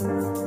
Música